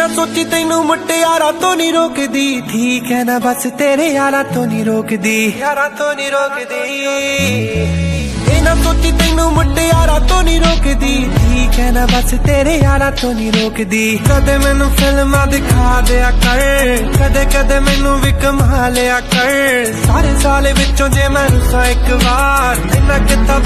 ਨਾ ਸੋਚੀ ਤੈਨੂੰ ਮੁਟਿਆਰਾਂ ਤੋਂ ਨਹੀਂ ਰੋਕਦੀ। ਠੀਕ ਹੈ ਨਾ ਬਸ ਤੇਰੇ ਯਾਰਾ ਤੋਂ ਨਹੀਂ ਰੋਕਦੀ। ਯਾਰਾਂ ਤੋਂ ਨਹੀਂ ਰੋਕਦੀ। ਇਹ ਨਾ ਸੋਚੀ ਤੈਨੂੰ ਮੁਟਿਆਰਾਂ ਤੋਂ ਨਹੀਂ ਰੋਕਦੀ। ਠੀਕ ਹੈ ਨਾ ਬਸ ਤੇਰੇ ਯਾਰਾਂ ਤੋਂ ਨਹੀਂ ਰੋਕਦੀ। ਕਦੇ ਮੈਨੂੰ ਫਿਲਮਾਂ ਦਿਖਾ ਦਿਆ ਕਰ। ਕਦੇ ਕਦੇ ਮੈਨੂੰ ਵੀ ਕਮਾ ਲਿਆ ਕਰ। ਸਾਰੇ ਸਾਲ ਵਿੱਚੋਂ ਜੇ ਮੈਂ ਰੁੱਸਾਂ ਇੱਕ ਵਾਰ, ਇੰਨਾ ਕਿੱਤਾ